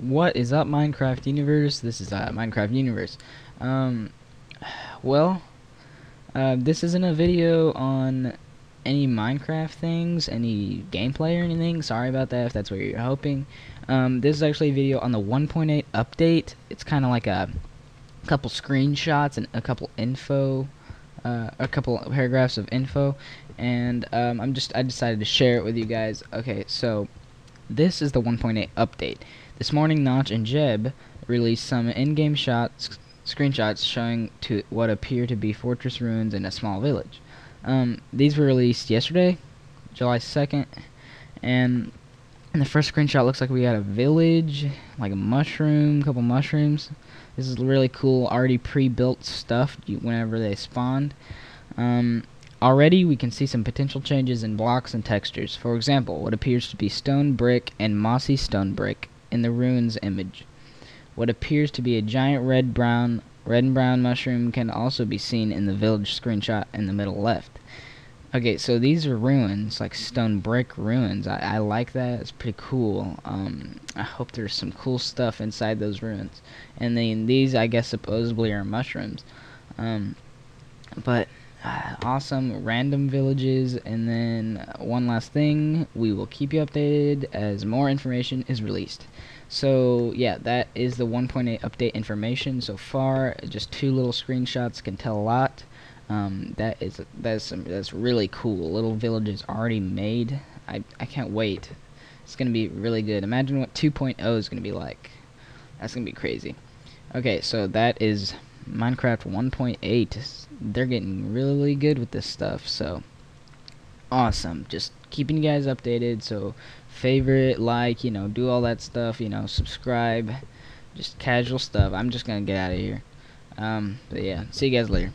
What is up, Minecraft Universe? This is uh, Minecraft Universe. Um, well, uh, this isn't a video on any Minecraft things, any gameplay or anything. Sorry about that if that's what you're hoping. Um, this is actually a video on the 1.8 update. It's kind of like a couple screenshots and a couple info, uh, a couple paragraphs of info, and um, I'm just I decided to share it with you guys. Okay, so this is the 1.8 update. This morning, Notch and Jeb released some in-game shots, screenshots showing to what appear to be fortress ruins in a small village. Um, these were released yesterday, July 2nd, and the first screenshot looks like we got a village, like a mushroom, a couple mushrooms. This is really cool, already pre-built stuff whenever they spawned. Um, Already we can see some potential changes in blocks and textures. For example, what appears to be stone brick and mossy stone brick in the ruins image. What appears to be a giant red brown red and brown mushroom can also be seen in the village screenshot in the middle left. Okay, so these are ruins, like stone brick ruins. I, I like that. It's pretty cool. Um, I hope there's some cool stuff inside those ruins. And then these, I guess, supposedly are mushrooms. Um, but awesome random villages and then one last thing we will keep you updated as more information is released. So yeah that is the 1.8 update information so far. Just two little screenshots can tell a lot. Um, that is that's some, that's really cool. Little villages already made. I, I can't wait. It's gonna be really good. Imagine what 2.0 is gonna be like. That's gonna be crazy. Okay so that is Minecraft 1.8 they're getting really good with this stuff so awesome. Just keeping you guys updated so favorite like you know do all that stuff you know subscribe just casual stuff. I'm just gonna get out of here. Um, but yeah see you guys later